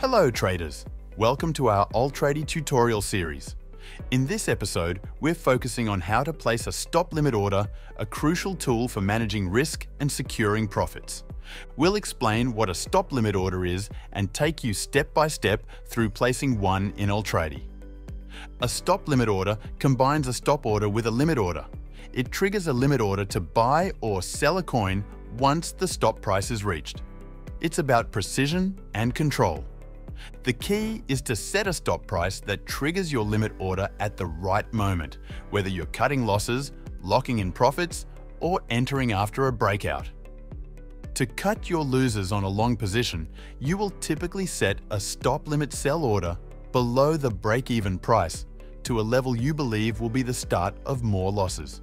Hello traders! Welcome to our Altrady tutorial series. In this episode, we're focusing on how to place a stop limit order, a crucial tool for managing risk and securing profits. We'll explain what a stop limit order is and take you step by step through placing one in Altrady. A stop limit order combines a stop order with a limit order. It triggers a limit order to buy or sell a coin once the stop price is reached. It's about precision and control. The key is to set a stop price that triggers your limit order at the right moment, whether you're cutting losses, locking in profits, or entering after a breakout. To cut your losers on a long position, you will typically set a stop limit sell order below the break-even price to a level you believe will be the start of more losses.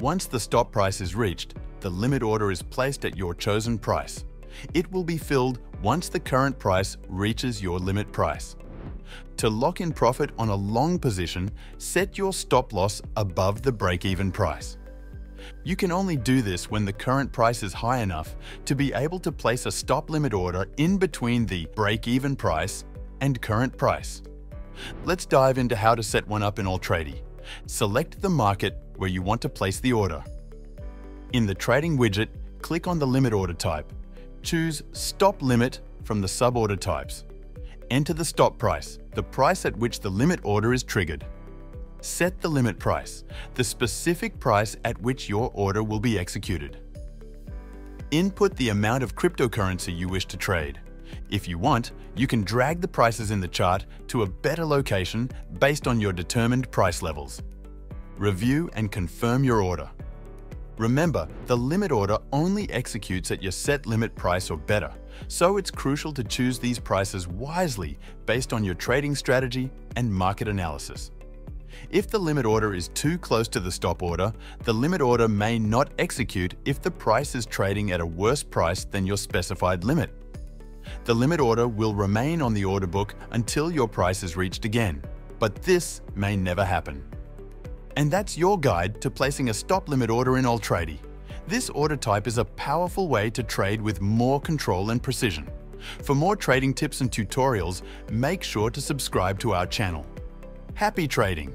Once the stop price is reached, the limit order is placed at your chosen price. It will be filled once the current price reaches your limit price. To lock in profit on a long position, set your stop loss above the break-even price. You can only do this when the current price is high enough to be able to place a stop limit order in between the break-even price and current price. Let's dive into how to set one up in Altrady. Select the market where you want to place the order. In the Trading widget, click on the limit order type Choose Stop Limit from the sub-order types. Enter the stop price, the price at which the limit order is triggered. Set the limit price, the specific price at which your order will be executed. Input the amount of cryptocurrency you wish to trade. If you want, you can drag the prices in the chart to a better location based on your determined price levels. Review and confirm your order. Remember, the limit order only executes at your set limit price or better, so it's crucial to choose these prices wisely based on your trading strategy and market analysis. If the limit order is too close to the stop order, the limit order may not execute if the price is trading at a worse price than your specified limit. The limit order will remain on the order book until your price is reached again, but this may never happen. And that's your guide to placing a stop limit order in Altrady. This order type is a powerful way to trade with more control and precision. For more trading tips and tutorials, make sure to subscribe to our channel. Happy trading!